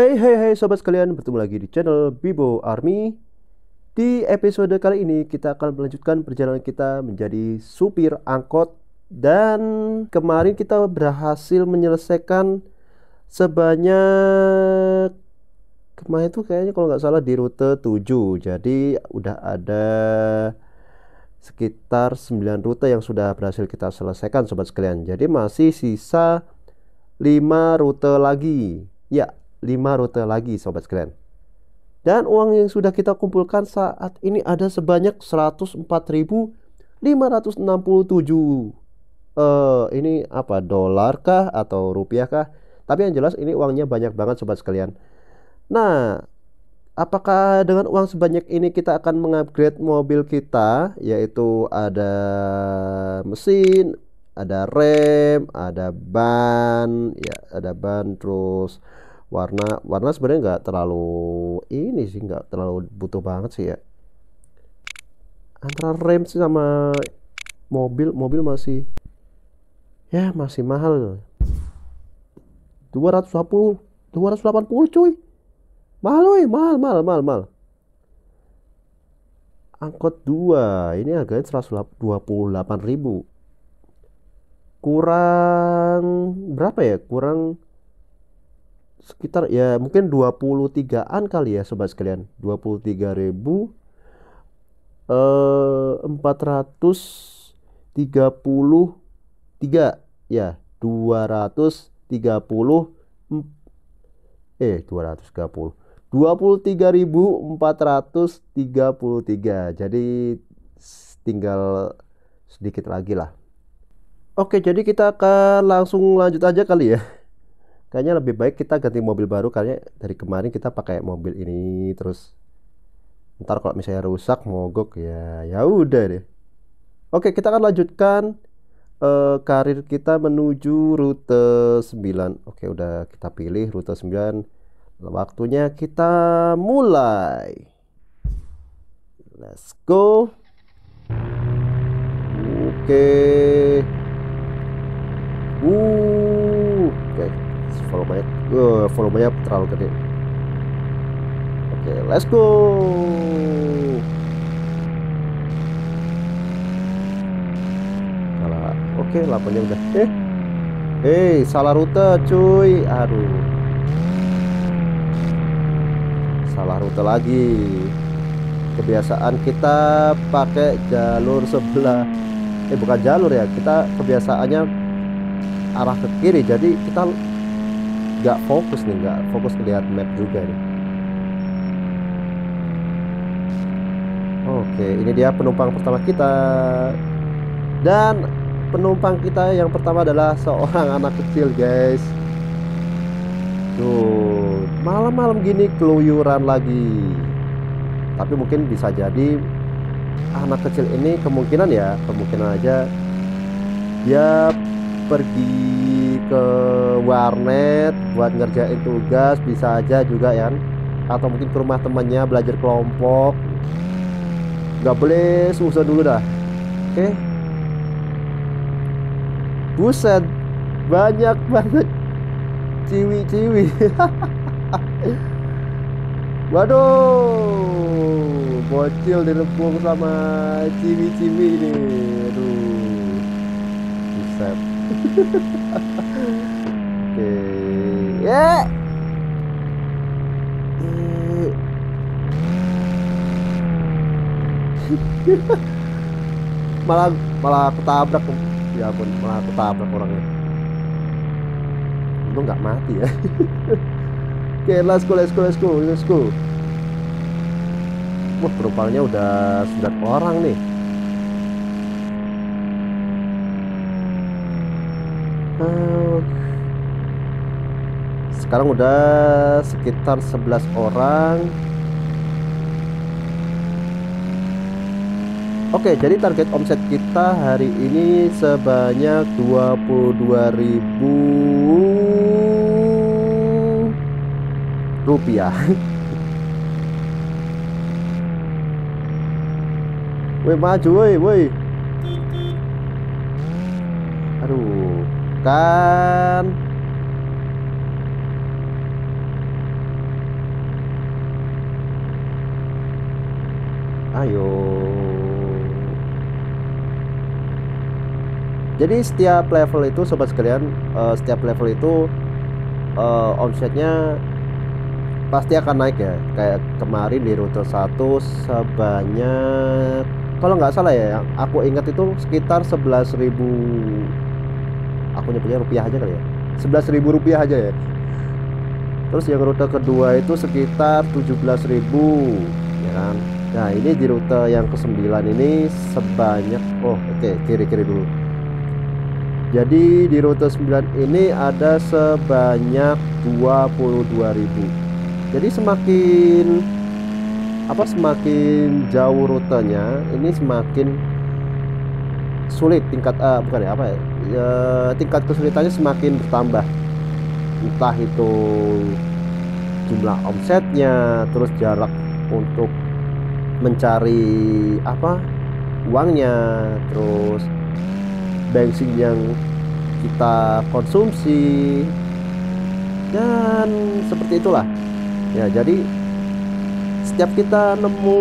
Hai hai hai sobat sekalian, bertemu lagi di channel Bibo Army. Di episode kali ini kita akan melanjutkan perjalanan kita menjadi supir angkot dan kemarin kita berhasil menyelesaikan sebanyak kemarin itu kayaknya kalau nggak salah di rute 7. Jadi udah ada sekitar 9 rute yang sudah berhasil kita selesaikan sobat sekalian. Jadi masih sisa 5 rute lagi. Ya, 5 rute lagi sobat sekalian. Dan uang yang sudah kita kumpulkan saat ini ada sebanyak 104.567. Uh, ini apa dolar kah atau rupiah kah? Tapi yang jelas ini uangnya banyak banget sobat sekalian. Nah, apakah dengan uang sebanyak ini kita akan mengupgrade mobil kita yaitu ada mesin, ada rem, ada ban, ya ada ban terus warna warna sebenarnya nggak terlalu ini sih nggak terlalu butuh banget sih ya. Antara rem sih sama mobil mobil masih ya masih mahal. 280 280 cuy. Mahal woi mahal mahal mahal mahal. Angkot 2 ini harganya 128 ribu. Kurang berapa ya? Kurang sekitar ya mungkin 23-an kali ya sobat sekalian. 23 ribu eh, 433 ya 230 eh 230 23.433 jadi tinggal sedikit lagi lah. Oke jadi kita akan langsung lanjut aja kali ya kayaknya lebih baik kita ganti mobil baru karena dari kemarin kita pakai mobil ini terus ntar kalau misalnya rusak mogok ya ya udah deh. Oke kita akan lanjutkan uh, karir kita menuju rute 9 oke udah kita pilih rute 9 waktunya kita mulai. Let's go. Oke. Okay. uh volumenya uh, volumenya terlalu gede. Oke okay, let's go. Salah. Oke okay, lampunya udah. Eh eh salah rute cuy. Aduh. Salah rute lagi. Kebiasaan kita pakai jalur sebelah. Eh bukan jalur ya. Kita kebiasaannya arah ke kiri. Jadi kita nggak fokus nih nggak fokus lihat map juga nih. Oke ini dia penumpang pertama kita. Dan penumpang kita yang pertama adalah seorang anak kecil guys. Tuh malam-malam gini keluyuran lagi. Tapi mungkin bisa jadi anak kecil ini kemungkinan ya kemungkinan aja dia pergi ke warnet buat ngerjain tugas bisa aja juga ya atau mungkin ke rumah temannya belajar kelompok. Nggak boleh susah dulu dah. Oke? Okay. buset. Banyak banget. Ciwi-ciwi. Waduh. Bocil direpung sama ciwi-ciwi ini. Aduh. Buset. Ya. malah malah ketabrak ya ampun malah ketabrak orangnya. Untung nggak mati ya. Oke okay, let's go let's go let's go let's go. Wah penumpangnya udah 9 orang nih sekarang udah sekitar 11 orang. Oke jadi target omset kita hari ini sebanyak 22.000 rupiah. Woi maju woi woi. Aduh kan ayo. Jadi setiap level itu sobat sekalian uh, setiap level itu uh, omsetnya pasti akan naik ya. Kayak kemarin di rute 1 sebanyak kalau nggak salah ya aku ingat itu sekitar 11.000 aku nyebutnya rupiah aja kali ya. 11.000 rupiah aja ya. Terus yang rute kedua itu sekitar 17.000 ya kan nah ini di rute yang ke 9 ini sebanyak oh oke okay, kiri-kiri dulu. Jadi di rute 9 ini ada sebanyak 22.000 jadi semakin apa semakin jauh rutenya ini semakin sulit. Tingkat uh, bukan ya apa ya, ya tingkat kesulitannya semakin bertambah. Entah itu jumlah omsetnya terus jarak untuk mencari apa uangnya terus bensin yang kita konsumsi dan seperti itulah. Ya jadi setiap kita nemu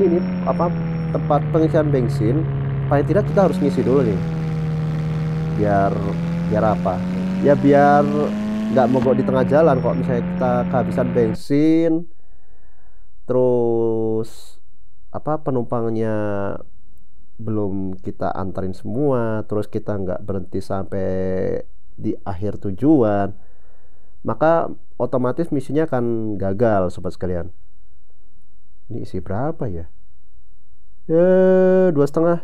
ini apa tempat pengisian bensin paling tidak kita harus ngisi dulu nih biar biar apa? Ya biar nggak mogok di tengah jalan kok misalnya kita kehabisan bensin terus apa penumpangnya belum kita antarin semua terus kita nggak berhenti sampai di akhir tujuan maka otomatis misinya akan gagal sobat sekalian. Ini isi berapa ya? Ya dua setengah.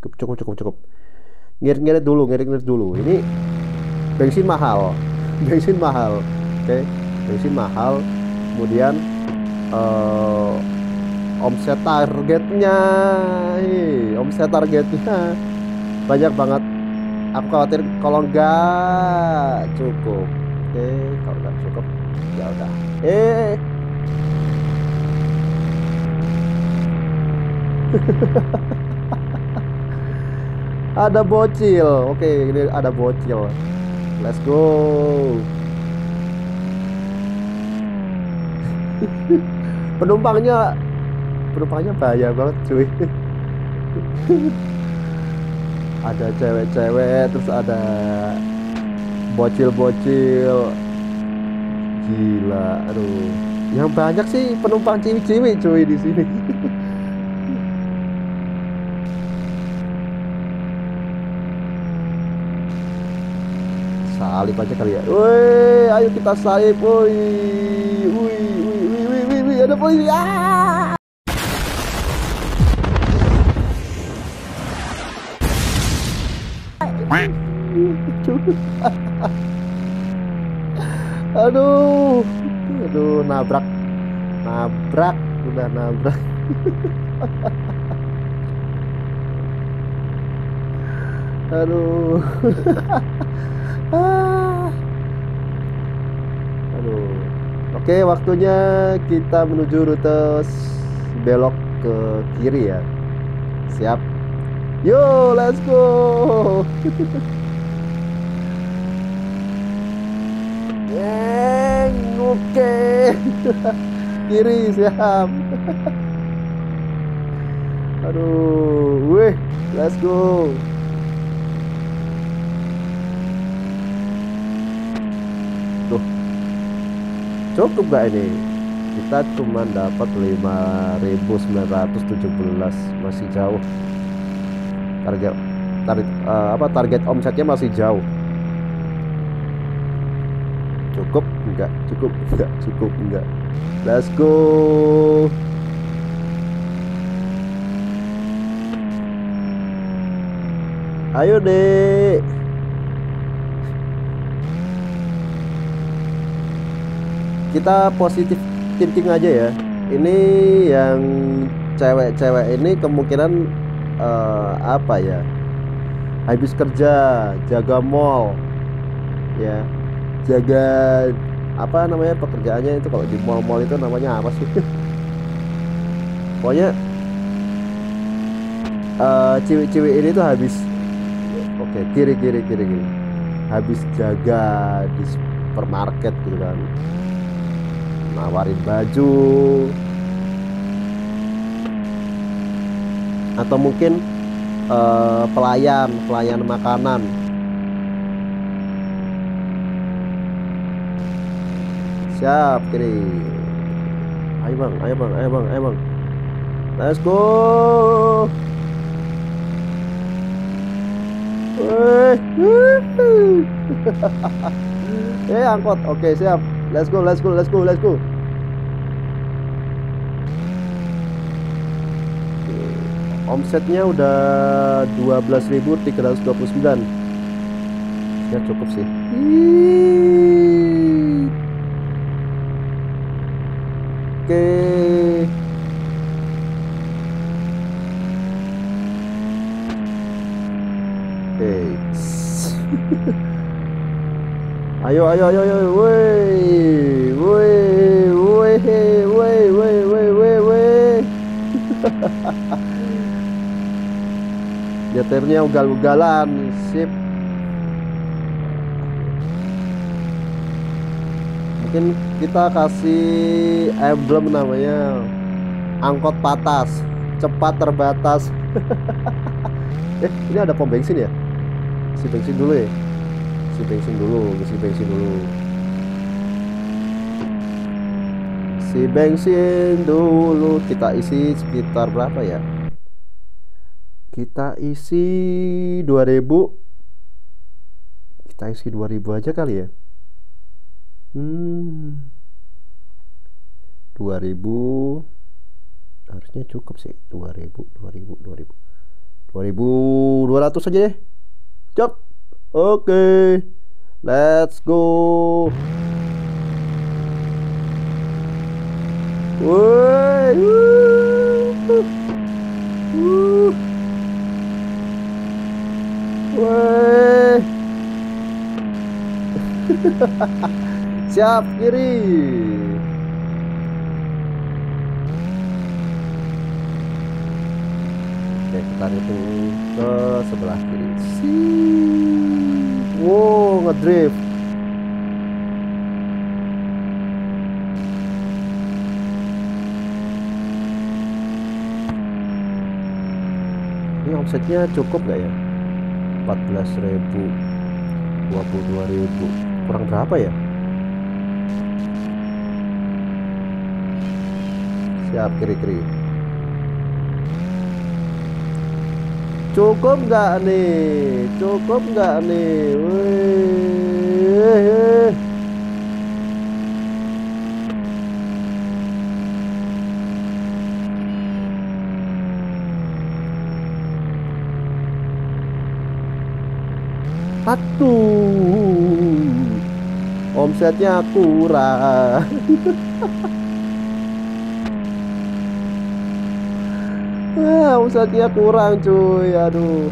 Cukup cukup cukup cukup. Ngirit-ngirit dulu ngirit-ngirit dulu. Ini bensin mahal. Bensin mahal oke? Okay? bensin mahal kemudian uh, omset targetnya. Hei, omset targetnya. Banyak banget. Aku khawatir kalau enggak cukup. Oke kalau nggak cukup ya udah. Eh. Ada bocil. Oke ini ada bocil. Let's go penumpangnya penumpangnya bahaya banget cuy. Ada cewek-cewek terus ada bocil-bocil. Gila aduh. Yang banyak sih penumpang ciwi-ciwi cuy di sini. Salib aja kali ya. Woi ayo kita woi woi. Woi ada polisi ah aduh. Aduh nabrak. Nabrak. Udah nabrak. Aduh oke waktunya kita menuju rute belok ke kiri ya. Siap? Yo let's go! Oke. Kiri siap. Aduh weh let's go tuh cukup gak ini? Kita cuma dapat 5917 masih jauh. Target target uh, apa target omsetnya masih jauh. Cukup enggak cukup enggak cukup enggak let's go. Ayo dek kita positif thinking aja ya. Ini yang cewek-cewek ini kemungkinan uh, apa ya? Habis kerja jaga mall ya. Jaga apa namanya pekerjaannya itu kalau di mall-mall itu namanya apa sih? Pokoknya uh, cewek-cewek ini tuh habis oke okay, kiri kiri kiri kiri. Habis jaga di supermarket gitu kan nawarin baju. Atau mungkin uh, pelayan pelayan makanan. Siap kiri. Ayo bang ayo bang ayo bang ayo bang. Let's go. Eh angkot. Oke siap. Let's go let's go let's go let's go omsetnya udah 12.329 ya cukup sih. Oke. Oke ayo ayo ayo ayo woi woi woi woi woi woi woi woi nyetirnya ugal-ugalan sip. Mungkin kita kasih emblem namanya. Angkot patas cepat terbatas. Eh ini ada pom bensin ya? Si bensin dulu ya? Si bensin dulu si bensin dulu. Si bensin dulu kita isi sekitar berapa ya kita isi 2000 kita isi 2000 aja kali ya? Hmm. 2000 harusnya cukup sih. 2000 2000 2000 2200 aja deh. Cop. Oke. Okay. let's go. Woi, uh. Woi. Siap kiri. Oke, kita hitung ke sebelah kiri. Si. Wow, ngedrift. Ini omsetnya cukup gak ya? 14.000 22.000 kurang berapa ya? Siap kiri-kiri cukup nggak nih? Cukup nggak nih? Wih. Aduh Omsetnya kurang ah, Omsetnya kurang cuy Aduh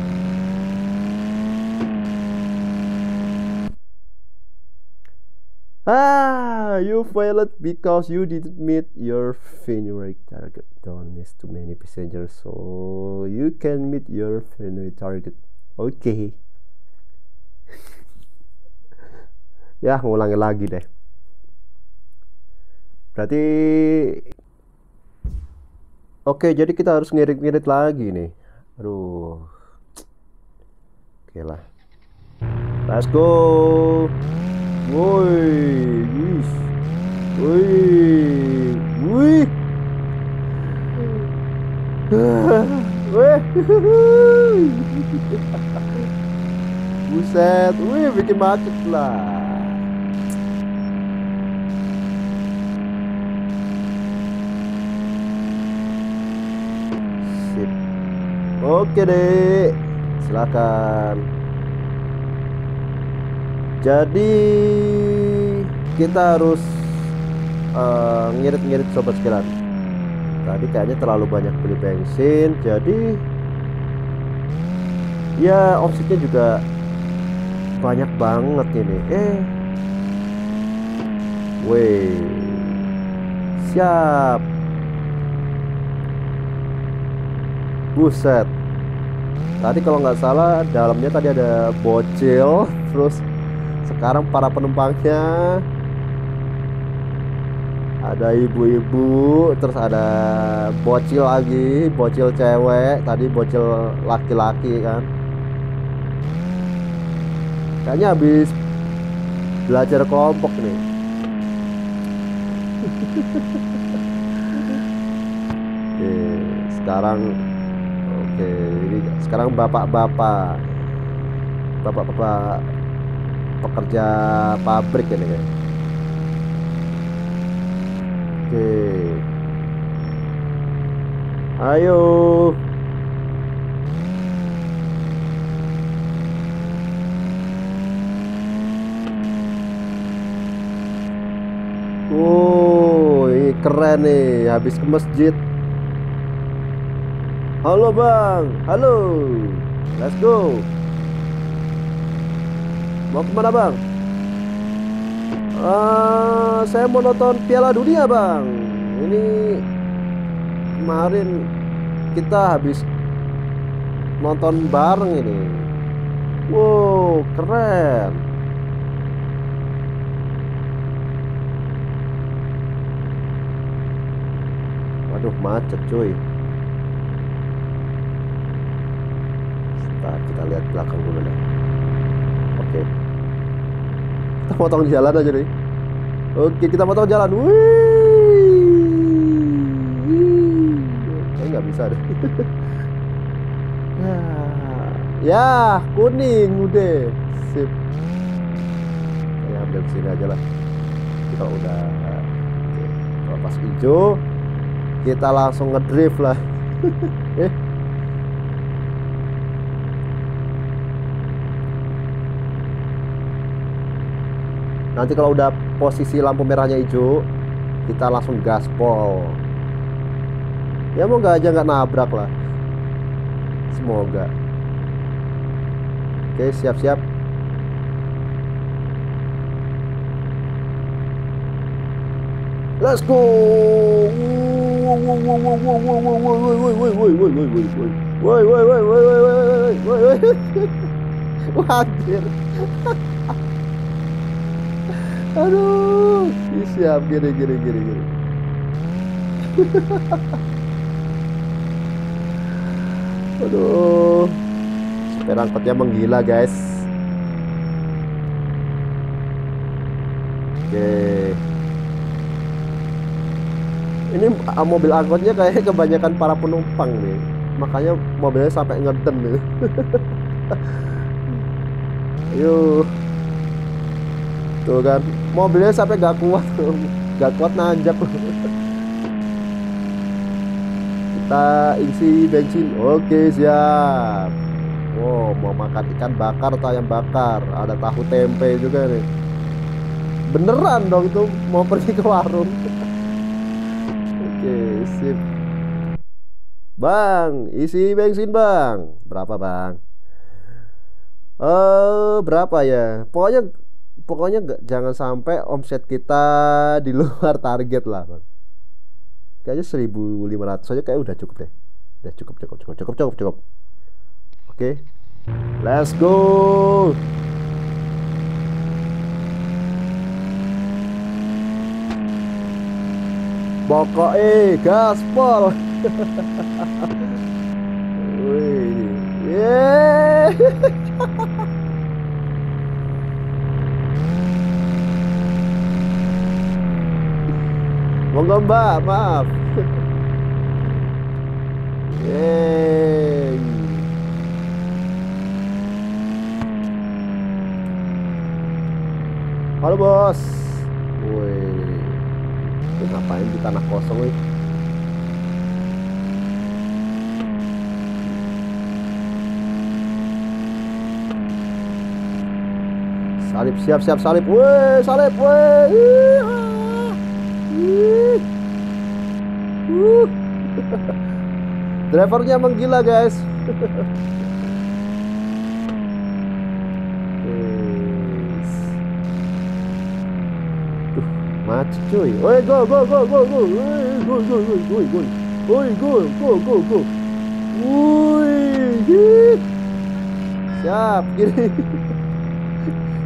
Ah, you failed because you didn't meet your Fenway target. Don't miss too many passengers so you can meet your Fenway target. Okay. Ya ngulangi lagi deh. Berarti oke jadi kita harus ngirit-ngirit lagi nih. Aduh. Oke lah. Let's go. Woi wih wih wih Buset, wih bikin macet lah. Oke deh, silakan. Jadi kita harus uh, ngirit-ngirit sobat sekalian. Tadi kayaknya terlalu banyak beli bensin, jadi ya omsetnya juga banyak banget ini. Eh, weh, siap. Buset tadi kalau nggak salah dalamnya tadi ada bocil terus sekarang para penumpangnya ada ibu-ibu terus ada bocil lagi bocil cewek tadi bocil laki-laki kan. Kayaknya habis belajar kelompok nih. Oke sekarang ini sekarang bapak-bapak bapak-bapak pekerja pabrik ini ya oke. Ayo. Oh, ini keren nih, habis ke masjid. Halo bang, halo, let's go. Mau ke mana bang? Uh, saya mau nonton Piala Dunia bang. Ini kemarin kita habis nonton bareng ini. Wow, keren. Waduh macet cuy kita lihat belakang dulu deh. Oke. Kita potong jalan aja nih. Oke kita potong jalan. Wih. Kayaknya nggak bisa deh. Ya Ya kuning udah. Sip. Saya ambil sini aja lah. Kita udah Kalau pas hijau kita langsung ngedrift lah. Eh nanti kalau udah posisi lampu merahnya hijau kita langsung gaspol ya mau nggak aja nggak nabrak lah semoga oke siap-siap Let's go. Woi woi woi woi woi woi woi woi woi woi woi woi woi woi anjir aduh siap gini gini gini gini. Aduh sepeda angkotnya menggila guys. Oke. Ini ah, mobil angkotnya kayak kebanyakan para penumpang nih. Makanya mobilnya sampai ngeden nih. Yuk tuh kan mobilnya sampai gak kuat gak kuat nanjak kita isi bensin oke siap wow mau makan ikan bakar atau ayam bakar ada tahu tempe juga nih beneran dong itu mau pergi ke warung Oke, sip. Bang, isi bensin bang. Berapa bang? Eh, uh, berapa ya? Pokoknya, pokoknya gak, jangan sampai omset kita di luar target lah bang. Kayaknya 1500 saja kayak udah cukup deh. Udah cukup, cukup, cukup, cukup, cukup, cukup. Oke, let's go. Pokoknya gaspol. Wih. Yeah. Monggo Mbak, maaf. Yeay. Halo bos. Wih ngapain di tanah kosong nih salib siap siap salib weh salib weh drivernya menggila guys macet cuy Woi go go go go go Woi go go go go go Woi go go go go Woi Siap gini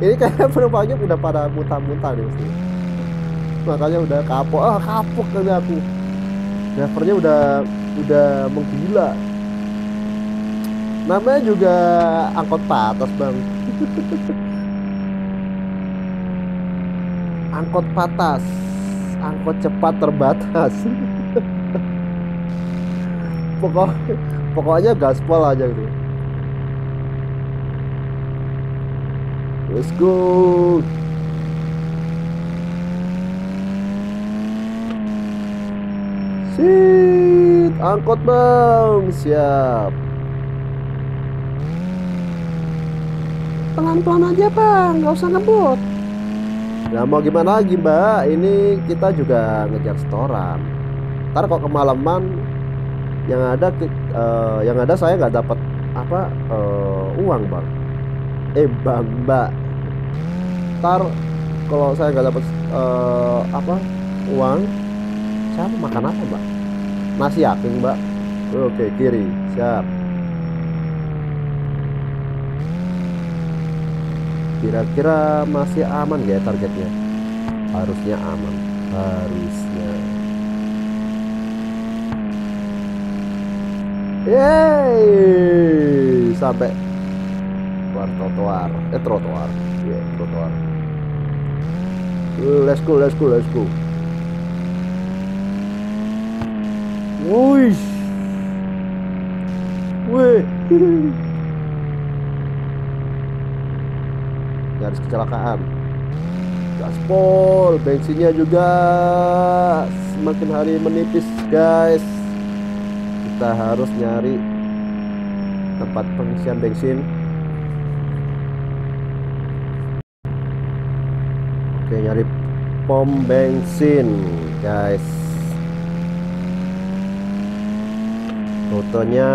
Ini kayaknya penumpangnya udah pada muntah-muntah nih mesti makanya udah kapok. Ah kapok kali aku. Drivernya udah udah menggila. Namanya juga angkot patas bang. Angkot patas. Angkot cepat terbatas. Pokok pokoknya gaspol aja gitu. Let's go Sit, angkot bang, siap. Pelan-pelan aja bang, nggak usah ngebut. Ya mau gimana lagi mbak, ini kita juga ngejar setoran. Ntar kok kemalaman, yang ada uh, yang ada saya nggak dapat apa uh, uang bang. Eh bang mbak, ntar kalau saya nggak dapat uh, apa uang, saya makan apa mbak? Nasi yakin mbak? Oke kiri, siap. Kira-kira masih aman gak ya targetnya? Harusnya aman. Harusnya. Yeay, sampai keluar trotoar. Eh trotoar. Iya, yeah, trotoar. Let's go, let's go, let's go. Wih. Wih. garis kecelakaan gaspol bensinnya juga semakin hari menipis guys kita harus nyari tempat pengisian bensin oke nyari pom bensin guys rutenya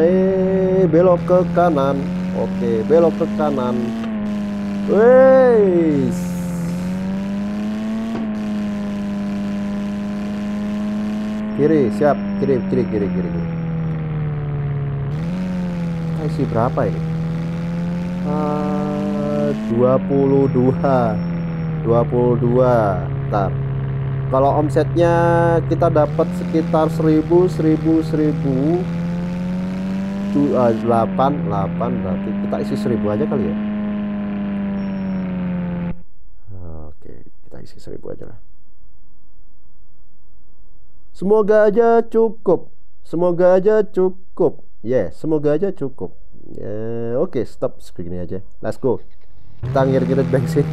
eh, belok ke kanan oke belok ke kanan Wes. Kiri, siap. Kiri, kiri, kiri, kiri, kiri. Isi berapa ini? Uh, 22 22 Ntar Kalau omsetnya kita dapat sekitar 1000 1000 1000 8 8 berarti kita isi 1000 aja kali ya? Isi seribu aja lah. Semoga aja cukup. Semoga aja cukup. Ya yeah, semoga aja cukup. Yeah, oke okay, stop segini aja. Let's go. Kita ngirit-ngirit bensin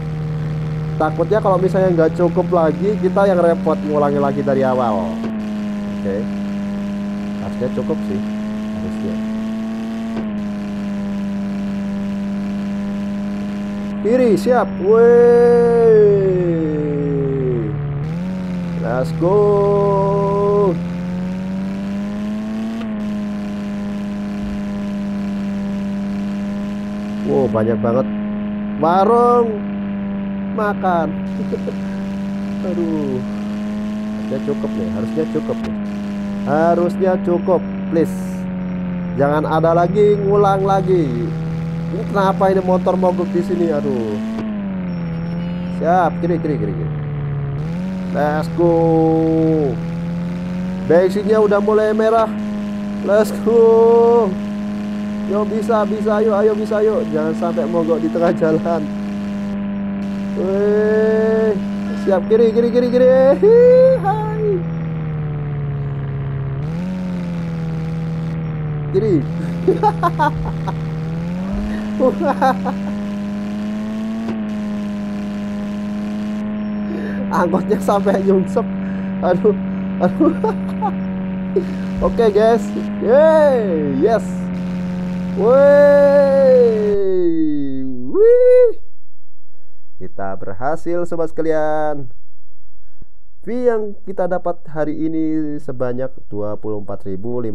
takutnya kalau misalnya nggak cukup lagi kita yang repot ngulangi lagi dari awal. Oke. Okay. harusnya cukup sih harusnya. Kiri siap. Woi Let's go. Wow, banyak banget. Warung makan. Aduh. Harusnya cukup nih, harusnya cukup nih. Harusnya cukup, please. Jangan ada lagi ngulang lagi. Ini kenapa ini motor mogok di sini? Aduh. Siap, kiri kiri kiri kiri. Let's go. Bensinnya udah mulai merah. Let's go. Yo bisa bisa ayo ayo bisa ayo. Jangan sampai mogok di tengah jalan. Wih, siap kiri kiri kiri kiri. Hai. Kiri. angkotnya sampai nyungsep aduh aduh oke okay, guys yay yes Wey, wih kita berhasil sobat sekalian fee yang kita dapat hari ini sebanyak 24.570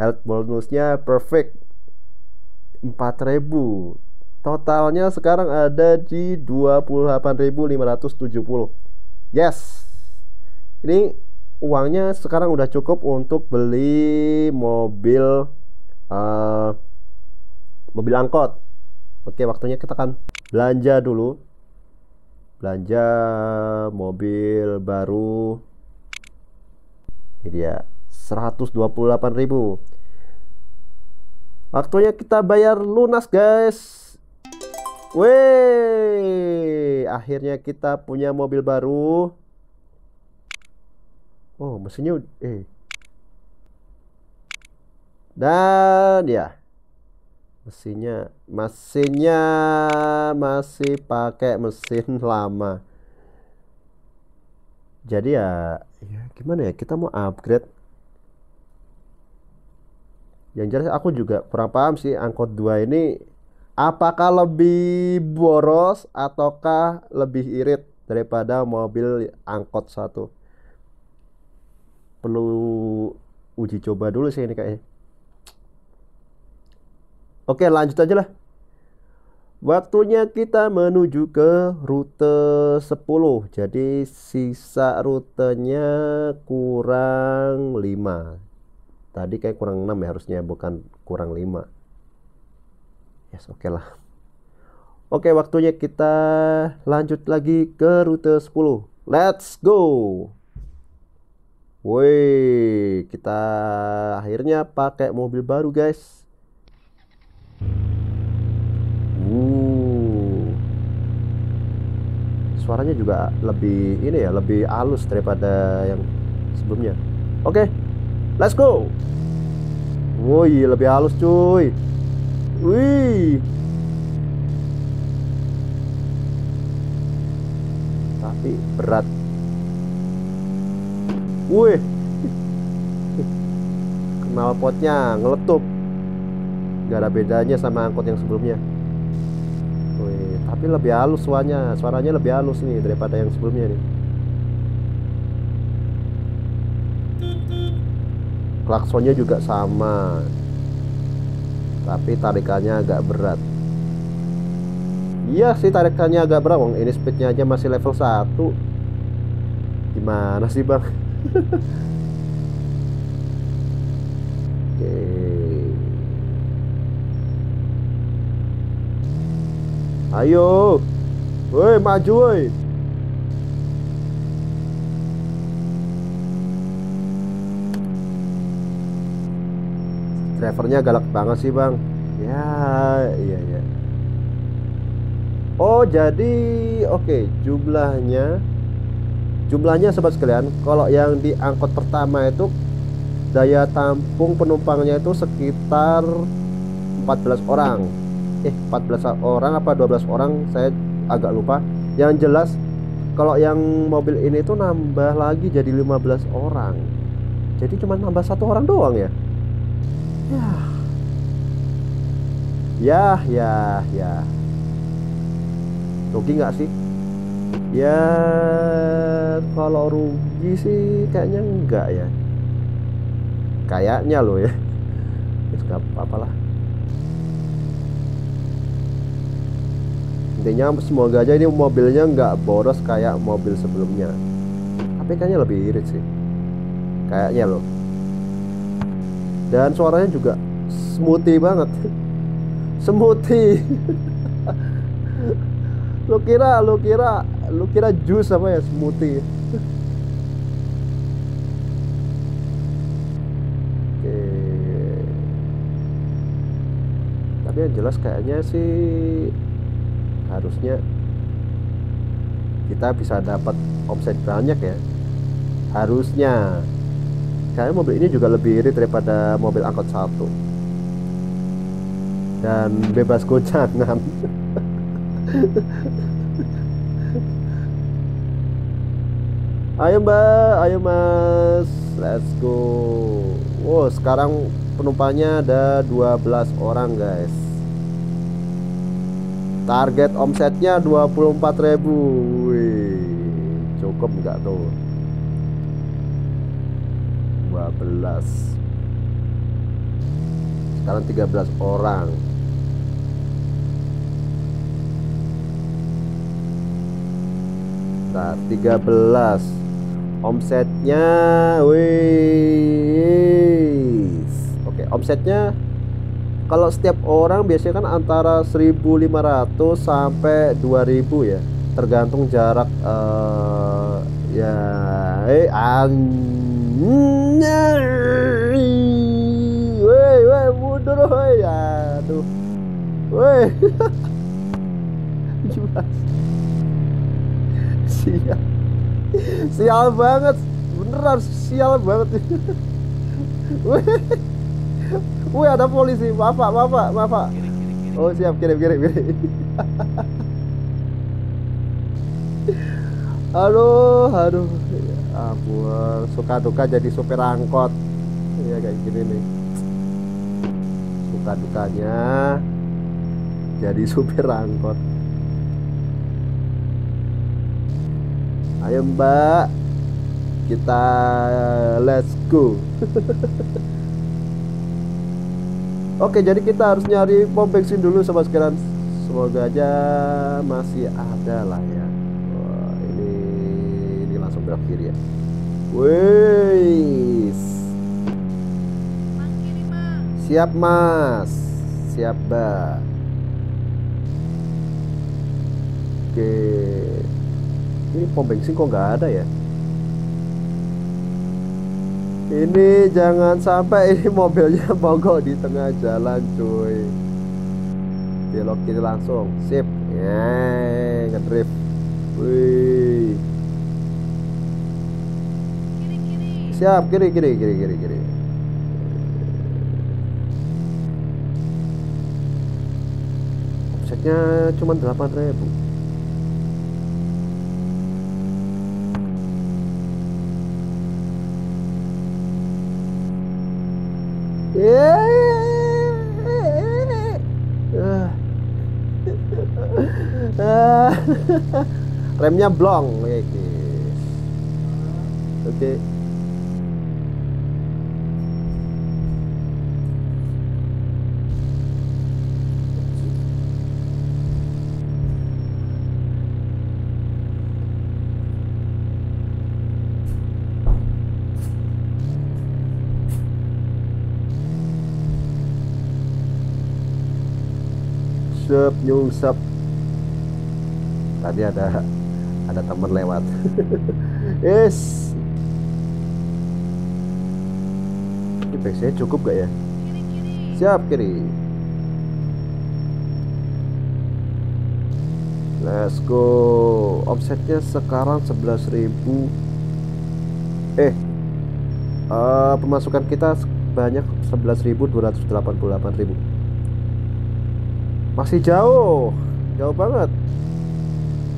health bonusnya perfect 4000 Totalnya sekarang ada di 28.570. Yes. Ini uangnya sekarang udah cukup untuk beli mobil uh, mobil angkot. Oke, waktunya kita kan belanja dulu. belanja mobil baru ini dia 128.000 waktunya kita bayar lunas guys Weh, akhirnya kita punya mobil baru. Oh, mesinnya eh. Dan ya. Mesinnya mesinnya masih pakai mesin lama. Jadi ya, ya gimana ya? Kita mau upgrade. Yang jelas aku juga kurang paham sih angkot 2 ini apakah lebih boros ataukah lebih irit daripada mobil angkot satu perlu uji coba dulu sih ini kayaknya oke lanjut aja lah. Waktunya kita menuju ke rute 10 jadi sisa rutenya kurang 5 tadi kayak kurang 6 ya harusnya bukan kurang 5 yes oke okay lah. Oke waktunya kita lanjut lagi ke rute 10 let's go! Woi, kita akhirnya pakai mobil baru, guys. Suaranya juga lebih ini ya, lebih halus daripada yang sebelumnya. Oke. Okay, let's go. Woi, lebih halus, cuy. Wih. Tapi berat. Wih. Kenal potnya ngeletup. Gak ada bedanya sama angkot yang sebelumnya. Wih, tapi lebih halus suaranya. Suaranya lebih halus nih daripada yang sebelumnya nih. Klaksonnya juga sama tapi tarikannya agak berat iya sih tarikannya agak berat Wong ini speednya aja masih level 1 gimana sih bang ayo. Woi maju woi. Drivernya galak banget sih bang. Ya iya iya. Oh jadi oke okay, jumlahnya jumlahnya sobat sekalian kalau yang di angkot pertama itu daya tampung penumpangnya itu sekitar 14 orang eh 14 orang apa 12 orang saya agak lupa. Yang jelas kalau yang mobil ini tuh nambah lagi jadi 15 orang. Jadi cuma nambah satu orang doang ya? Ya ya ya. Ya rugi nggak sih? Ya kalau rugi sih kayaknya enggak ya. Kayaknya loh ya nggak apa-apa lah intinya semoga aja ini mobilnya nggak boros kayak mobil sebelumnya. Tapi kayaknya lebih irit sih. Kayaknya loh. Dan suaranya juga smoothie banget. Smoothie. Lu kira lu kira lu kira jus apa ya smoothie? Tapi yang jelas kayaknya sih harusnya kita bisa dapat omset banyak ya. Harusnya. Kayaknya mobil ini juga lebih irit daripada mobil angkot satu. Dan bebas gocangan ayo mbak. Ayo mas. Let's go. Wow sekarang penumpangnya ada 12 orang guys target omsetnya 24.000 wih cukup nggak tuh? 12 sekarang 13 orang. Bentar, 13 omsetnya wih. Oke omsetnya kalau setiap orang biasanya kan antara 1500 sampai 2000 ya. Tergantung jarak uh, ya eh woi woi mundur woi aduh woi sial. Sial banget. Beneran sial banget Wih ada polisi, maaf pak, maaf pak, maaf pak. Oh siap, kirim, kirim, kirim. aduh, aduh. Ampun, suka duka jadi supir angkot. Iya kayak gini nih. Suka dukanya jadi supir angkot. Ayo mbak, kita let's go. Oke, jadi kita harus nyari pom bensin dulu sobat sekalian. Semoga aja masih ada lah ya. Wah, ini ini langsung belok kiri ya. Wes. Siap, Mas. Siap, Mbak. Oke. Ini pom bensin kok nggak ada ya? Ini jangan sampai ini mobilnya mogok di tengah jalan cuy. Belok kiri langsung Sip. Ya ngedrift. Wih. Siap kiri kiri kiri kiri kiri. Offsetnya cuma 8 ribu remnya blong oke oke Sup nyungsep tadi ada ada temen lewat. Yes. Ini PC cukup gak ya? Siap kiri. Let's go. Offsetnya sekarang 11.000 eh uh, pemasukan kita banyak 11.288.000 masih jauh. Jauh banget.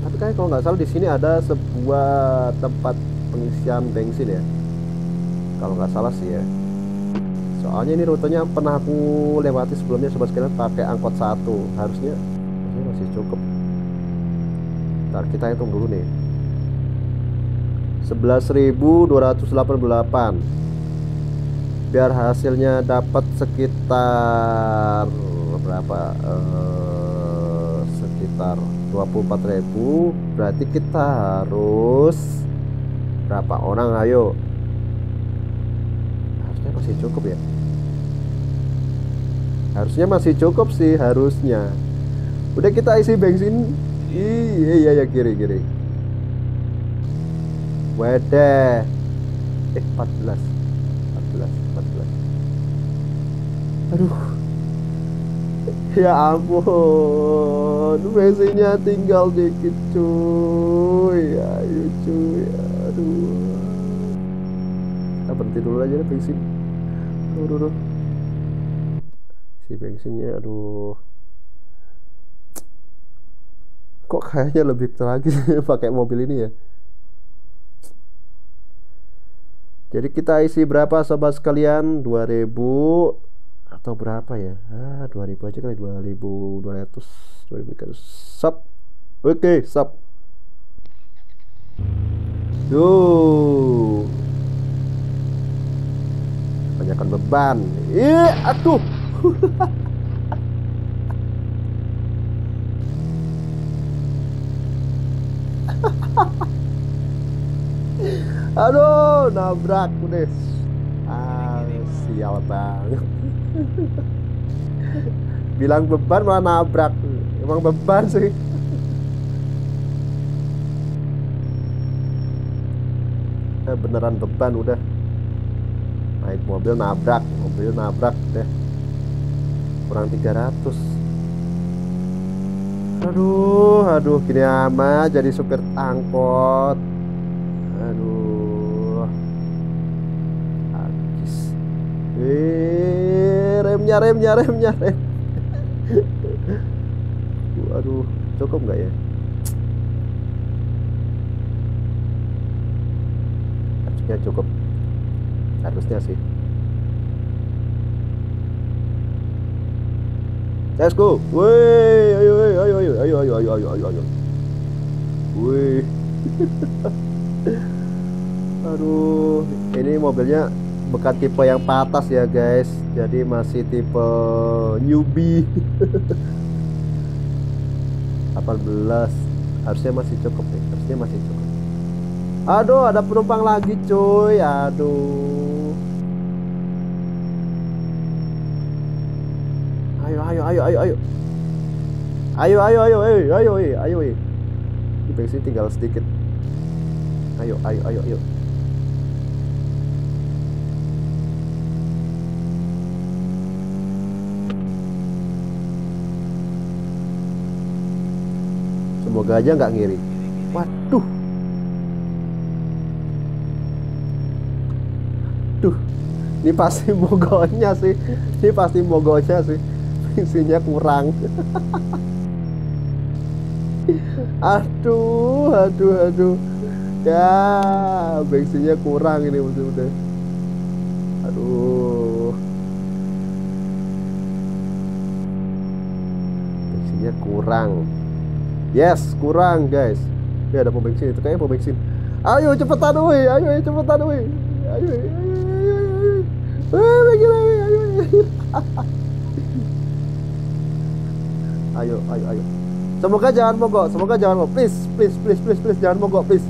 Tapi kayak kalau nggak salah di sini ada sebuah tempat pengisian bensin ya. Kalau nggak salah sih ya. Soalnya ini rutenya pernah aku lewati sebelumnya sobat sekalian pakai angkot satu. Harusnya, harusnya masih cukup. Ntar kita hitung dulu nih. 11.288 biar hasilnya dapat sekitar berapa uh, sekitar 24.000 berarti kita harus berapa orang? Ayo. Harusnya masih cukup ya? Harusnya masih cukup sih harusnya. Udah kita isi bensin. Iya iya ya kiri kiri. Wadah. Eh 14 14 14 aduh Ya ampun Bensinnya tinggal dikit cuy. Ayo cuy. Aduh. Kita berhenti dulu aja deh bensin. Aduh, aduh. Si bensinnya aduh. Kok kayaknya lebih tragis pakai mobil ini ya? Jadi kita isi berapa sobat sekalian? 2000 atau berapa ya? Ah 2000 aja kali 2200 2300 sub oke okay, sub tuh banyakkan beban. Ih atuh aduh nabrak udah. Ah sial banget bilang beban malah nabrak. Emang beban sih. Eh, beneran beban udah. Naik mobil nabrak. Mobil nabrak deh. Kurang 300 aduh aduh gini amat jadi supir angkot. Remnya remnya remnya rem aduh cukup nggak ya harusnya cukup harusnya sih Let's go. Woi, ayo ayo ayo ayo ayo ayo ayo ayo ayo. Wih. Aduh, ini mobilnya bukan tipe yang patas ya, guys. Jadi masih tipe newbie. 18 harusnya masih cukup nih, harusnya masih cukup. Aduh, ada penumpang lagi, cuy. Aduh. Ayo, ayo, ayo, ayo, ayo. Ayo, ayo, ayo, ayo, ayo, ayo, ayo, ayo. Di bensin tinggal sedikit. Ayo, ayo, ayo, ayo. Semoga aja nggak ngiri. Waduh. Duh. Ini pasti mogoknya sih. Ini pasti mogoknya sih. Bensinnya kurang. aduh, aduh, aduh. Ya, bensinnya kurang ini udah-udah. Aduh. Bensinnya kurang. Yes, kurang guys. Ya ada pom bensin itu kayaknya pom bensin. Ayo cepetan woi, ayo cepetan woi. Ayo, ayo, ayo, ayo. Eh, lagi lagi, ayo, ayo. Ayo, ayo, ayo. Semoga jangan mogok, semoga jangan mogok. Please, please, please, please, please jangan mogok, please.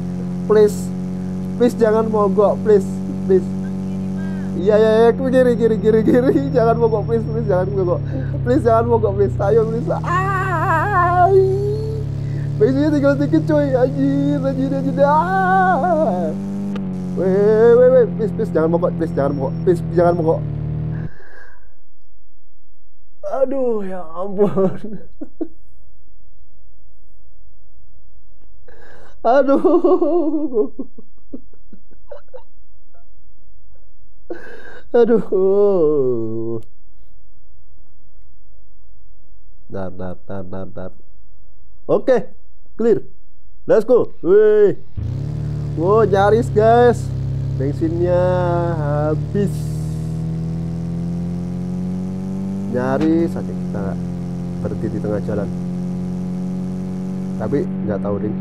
Please. Please jangan mogok, please. Please. Iya, iya, iya, kiri, kiri, kiri, kiri. Jangan mogok, please, please, jangan mogok. Please, jangan mogok, please. Ayo, please. Ah. Bensinnya tinggal sedikit coy Anjir anjir anjir. Ah. Weh weh weh. Please please jangan mogok. Please jangan mogok. Please jangan mogok. Aduh ya ampun. Aduh. Aduh. Dar dar dar dar dar. Oke clear? Let's go. Wih. Wow nyaris guys. Bensinnya habis. Nyaris saja kita berhenti di tengah jalan. Tapi nggak tahu ding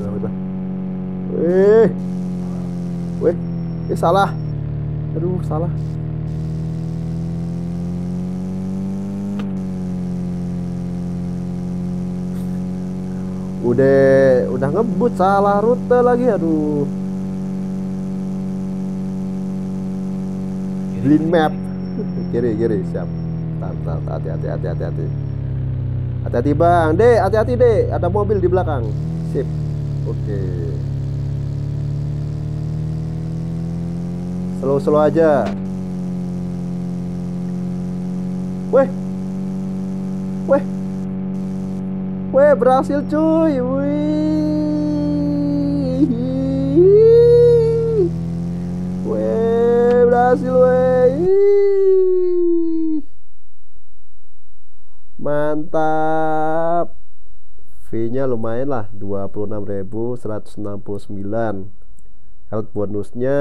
udah udah wih. Wih. Eh salah. Aduh salah udah udah ngebut salah rute lagi aduh. Blind map. kiri. Kiri siap. Hati hati hati hati hati hati hati bang. Deh hati hati deh ada mobil di belakang. Sip. Oke. Slow slow aja. Weh. Weh Weh berhasil cuy. Wih. Weh berhasil weh. Mantap. V nya lumayan lah 26.169 Health bonusnya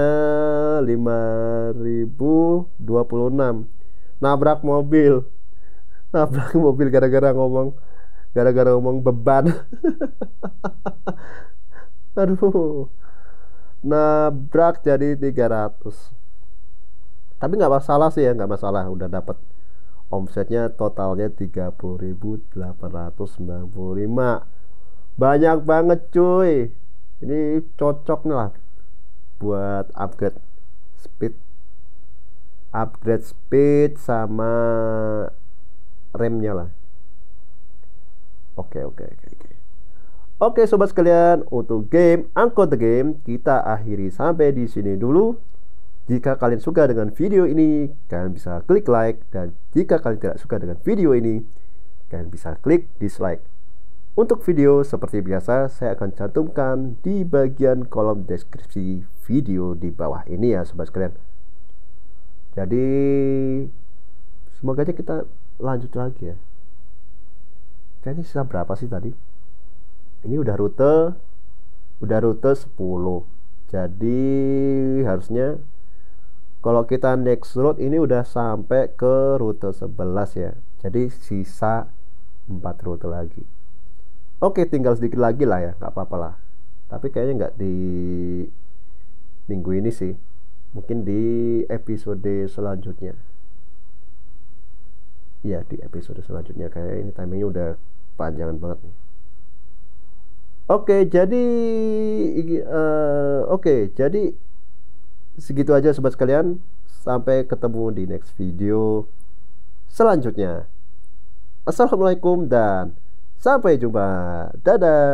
5026 Nabrak mobil. Nabrak mobil gara-gara ngomong gara-gara ngomong beban. Aduh. Nabrak jadi 300 tapi nggak masalah sih ya nggak masalah. Udah dapat omsetnya totalnya 30.895 banyak banget cuy. Ini cocok nih lah buat upgrade speed. Upgrade speed sama remnya lah Oke oke oke oke. Sobat sekalian, untuk game Angkot the Game kita akhiri sampai di sini dulu. Jika kalian suka dengan video ini, kalian bisa klik like dan jika kalian tidak suka dengan video ini, kalian bisa klik dislike. Untuk video seperti biasa, saya akan cantumkan di bagian kolom deskripsi video di bawah ini ya sobat sekalian. Jadi semoga aja kita lanjut lagi ya. Kayaknya sisa berapa sih tadi? ini udah rute udah rute 10 jadi harusnya kalau kita next route ini udah sampai ke rute 11 ya. Jadi sisa 4 rute lagi. Oke tinggal sedikit lagi lah ya nggak apa-apa lah. Tapi kayaknya nggak di minggu ini sih. Mungkin di episode selanjutnya ya di episode selanjutnya kayak ini timingnya udah panjangan banget nih Oke, jadi uh, oke, jadi segitu aja sobat sekalian. Sampai ketemu di next video selanjutnya. Assalamualaikum dan sampai jumpa. Dadah.